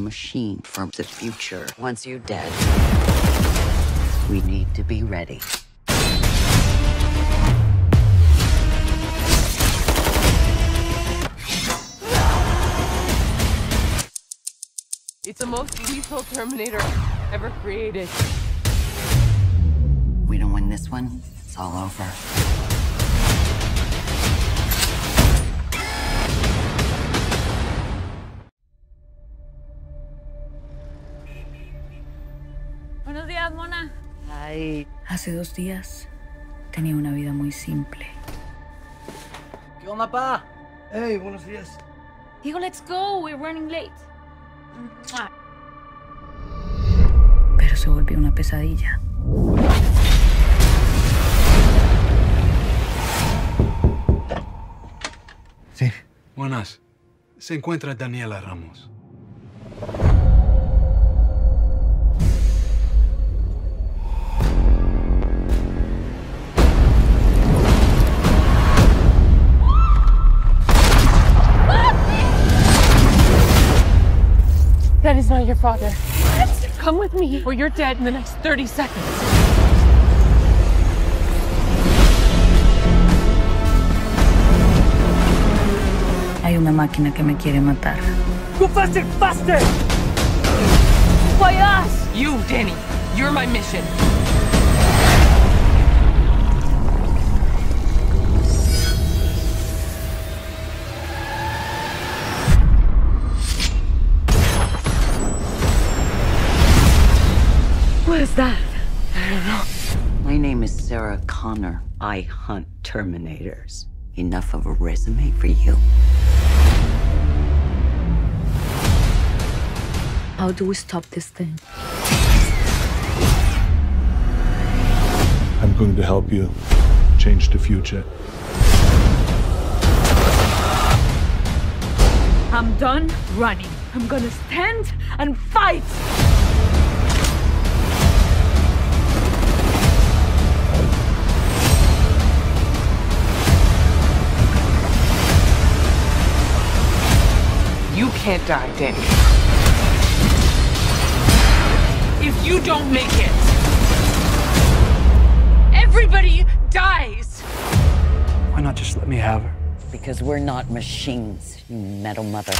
machine from the future. Once you're dead, we need to be ready. It's the most lethal Terminator ever created. We don't win this one, it's all over. Días, Mona. Ay, Hace dos días tenía una vida muy simple. ¿Qué onda, pa? Hey, buenos días. Digo, let's go. We're running late. Pero se volvió una pesadilla. Sí. Buenas. Se encuentra Daniela Ramos. That is not your father. Come with me, or you're dead in the next 30 seconds. Hay una máquina que me quiere matar. Go faster, faster! Why us? You, Danny. You're my mission. What is that? I don't know. my name is Sarah Connor. I hunt Terminators. Enough of a resume for you. How do we stop this thing? I'm going to help you change the future. I'm done running. I'm gonna stand and fight. Can't die, Danny. If you don't make it, everybody dies. Why not just let me have her? Because we're not machines, you metal mother.